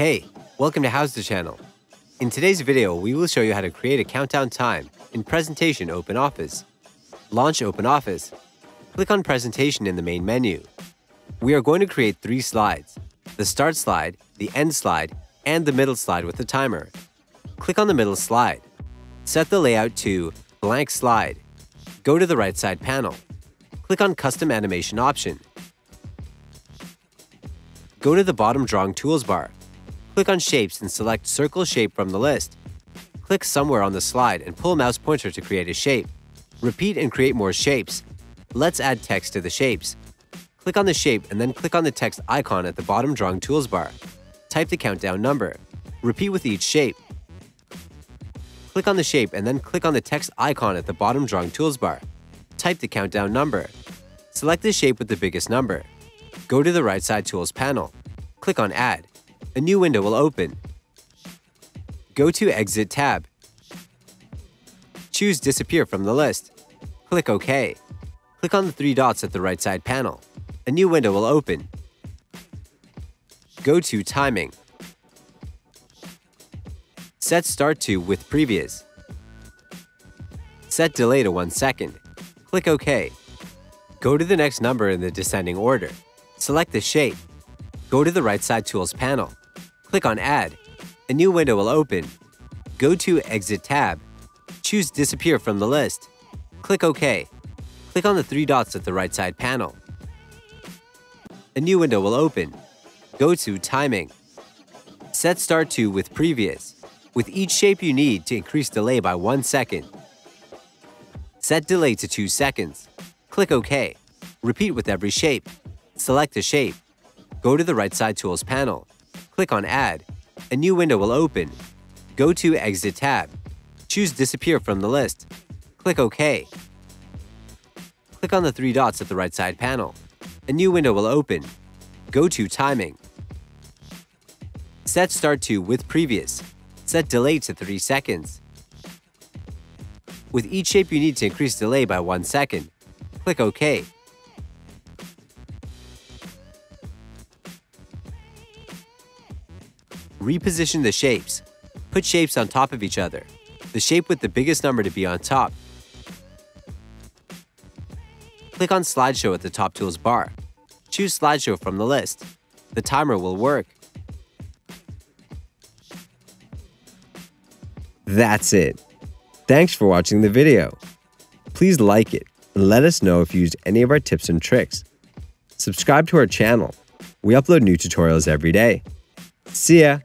Hey, welcome to HOWZA Channel. In today's video, we will show you how to create a countdown time in Presentation OpenOffice. Launch OpenOffice. Click on Presentation in the main menu. We are going to create three slides, the Start slide, the End slide, and the Middle slide with the timer. Click on the middle slide. Set the layout to Blank Slide. Go to the right side panel. Click on Custom Animation option. Go to the bottom Drawing Tools bar Click on Shapes and select Circle Shape from the list. Click somewhere on the slide and pull mouse pointer to create a shape. Repeat and create more shapes. Let's add text to the shapes. Click on the shape and then click on the text icon at the bottom Drawing Tools bar. Type the countdown number. Repeat with each shape. Click on the shape and then click on the text icon at the bottom Drawing Tools bar. Type the countdown number. Select the shape with the biggest number. Go to the right side Tools panel. Click on Add a new window will open. Go to Exit tab. Choose Disappear from the list. Click OK. Click on the three dots at the right side panel. A new window will open. Go to Timing. Set Start to with Previous. Set Delay to 1 second. Click OK. Go to the next number in the descending order. Select the shape. Go to the right side Tools panel. Click on Add. A new window will open. Go to Exit tab. Choose Disappear from the list. Click OK. Click on the three dots at the right side panel. A new window will open. Go to Timing. Set Start to with Previous, with each shape you need to increase delay by 1 second. Set Delay to 2 seconds. Click OK. Repeat with every shape. Select a shape. Go to the right side Tools panel click on Add. A new window will open. Go to Exit tab. Choose Disappear from the list. Click OK. Click on the three dots at the right side panel. A new window will open. Go to Timing. Set Start to with Previous. Set Delay to 3 seconds. With each shape you need to increase delay by 1 second. Click OK. Reposition the shapes. Put shapes on top of each other. The shape with the biggest number to be on top. Click on Slideshow at the top tools bar. Choose Slideshow from the list. The timer will work. That's it. Thanks for watching the video. Please like it and let us know if you used any of our tips and tricks. Subscribe to our channel. We upload new tutorials every day. See ya!